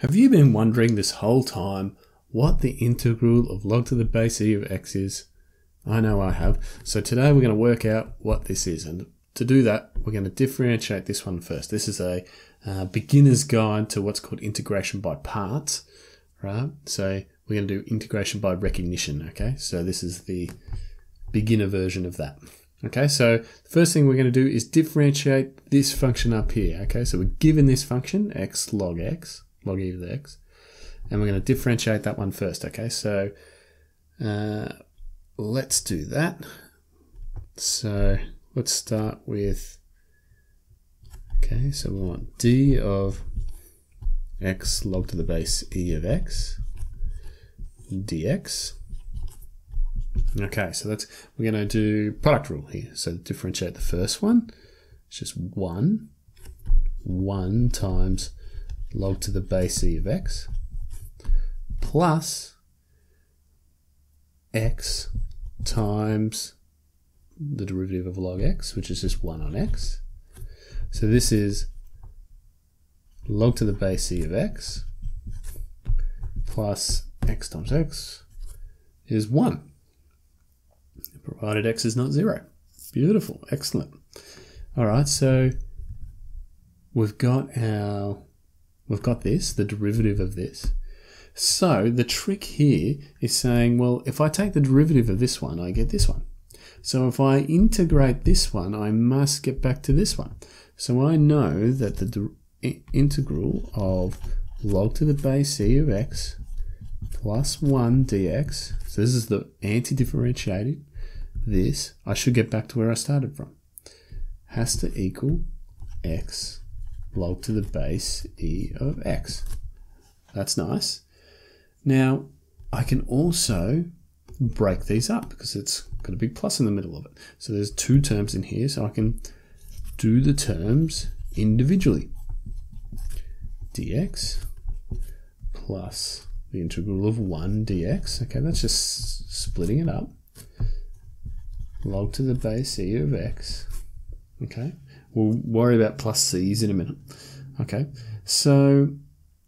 Have you been wondering this whole time what the integral of log to the base e of x is? I know I have. So today we're going to work out what this is. And to do that, we're going to differentiate this one first. This is a uh, beginner's guide to what's called integration by parts, right? So we're going to do integration by recognition, okay? So this is the beginner version of that. Okay, so the first thing we're going to do is differentiate this function up here. Okay, so we're given this function, x log x, log e to the x. And we're going to differentiate that one first, okay? So uh, let's do that. So let's start with, okay, so we want d of x log to the base e of x dx. Okay, so that's we're going to do product rule here. So differentiate the first one. It's just 1. 1 times log to the base e of x plus x times the derivative of log x, which is just 1 on x. So this is log to the base e of x plus x times x is 1, provided x is not 0. Beautiful, excellent. All right, so we've got our We've got this, the derivative of this. So the trick here is saying, well, if I take the derivative of this one, I get this one. So if I integrate this one, I must get back to this one. So I know that the integral of log to the base e of x plus 1 dx, so this is the anti-differentiated, this, I should get back to where I started from, has to equal x log to the base e of x. That's nice. Now, I can also break these up because it's got a big plus in the middle of it. So there's two terms in here, so I can do the terms individually. dx plus the integral of 1 dx. Okay, that's just splitting it up. Log to the base e of x. Okay, We'll worry about plus c's in a minute. Okay, so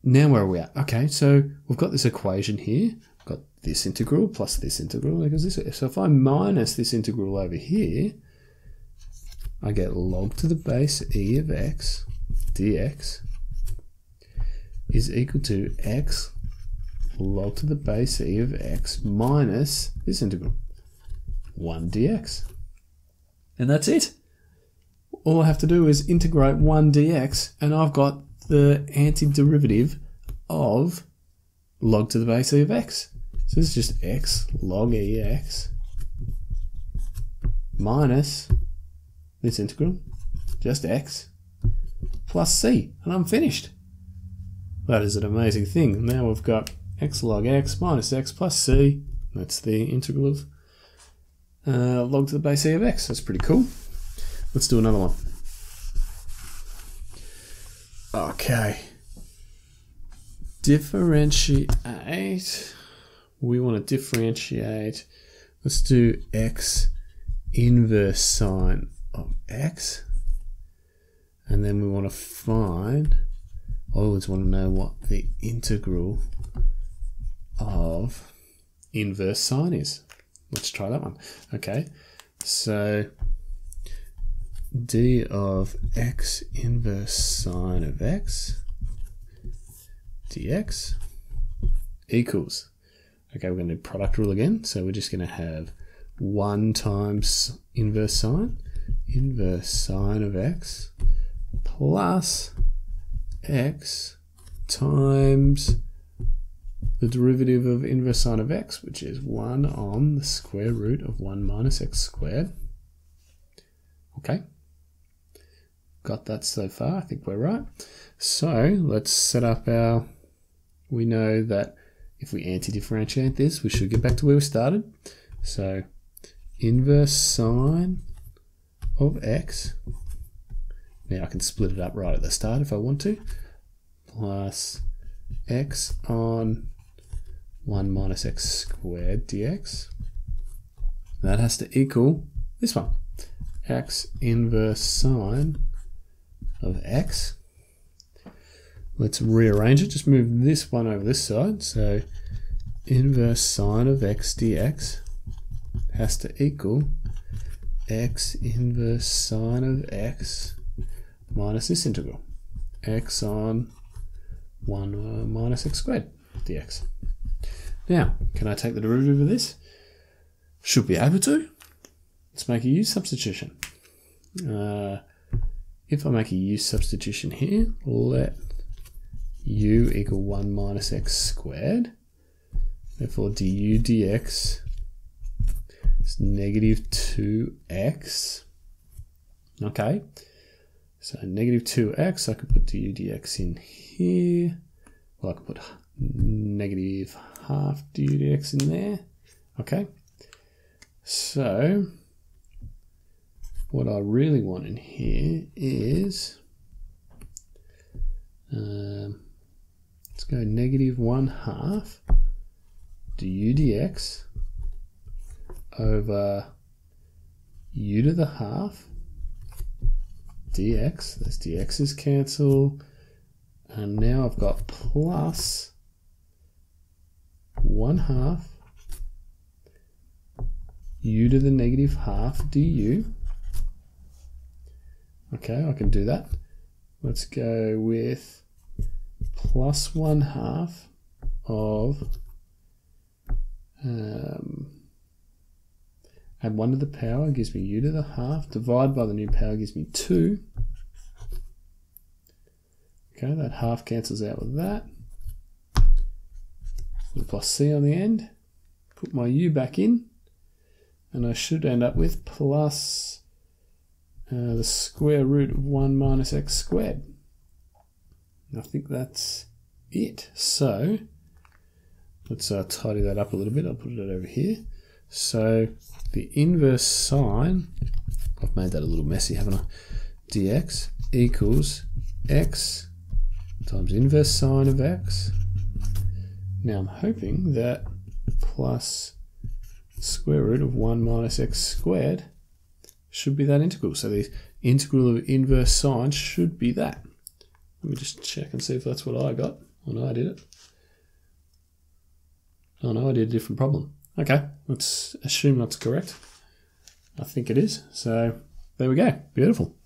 now where are we at? Okay, so we've got this equation here. We've got this integral plus this integral this. So if I minus this integral over here, I get log to the base e of x dx is equal to x log to the base e of x minus this integral, 1 dx. And that's it all I have to do is integrate 1 dx and I've got the antiderivative of log to the base e of x. So this is just x log ex minus this integral, just x, plus c, and I'm finished. That is an amazing thing. Now we've got x log x minus x plus c. That's the integral of uh, log to the base e of x. That's pretty cool. Let's do another one. Okay. Differentiate. We want to differentiate. Let's do x inverse sine of x. And then we want to find, I always want to know what the integral of inverse sine is. Let's try that one. Okay, so d of x inverse sine of x dx equals, okay, we're going to do product rule again. So we're just going to have 1 times inverse sine, inverse sine of x plus x times the derivative of inverse sine of x, which is 1 on the square root of 1 minus x squared. Okay. Got that so far? I think we're right. So let's set up our, we know that if we anti-differentiate this, we should get back to where we started. So inverse sine of x, now I can split it up right at the start if I want to, plus x on 1 minus x squared dx. That has to equal this one, x inverse sine of x. let's rearrange it. Just move this one over this side. So inverse sine of x dx has to equal x inverse sine of x minus this integral, x on 1 uh, minus x squared dx. Now, can I take the derivative of this? Should be able to. Let's make a u substitution. Uh, if I make a u substitution here, let u equal 1 minus x squared. Therefore, du dx is negative 2x. Okay, so negative 2x, I could put du dx in here. Well, I could put negative half du dx in there. Okay, so what I really want in here is, um, let's go negative 1 half du dx over u to the half dx. Those dx's cancel. And now I've got plus 1 half u to the negative half du. Okay, I can do that. Let's go with plus 1 half of um, Add 1 to the power gives me u to the half. Divide by the new power gives me 2. Okay, that half cancels out with that. Plus c on the end. Put my u back in. And I should end up with plus uh, the square root of 1 minus x squared. I think that's it. So let's uh, tidy that up a little bit. I'll put it over here. So the inverse sine, I've made that a little messy, haven't I? dx equals x times inverse sine of x. Now I'm hoping that plus square root of 1 minus x squared should be that integral. So the integral of inverse sine should be that. Let me just check and see if that's what I got. Oh no, I did it. Oh no, I did a different problem. Okay, let's assume that's correct. I think it is. So there we go. Beautiful.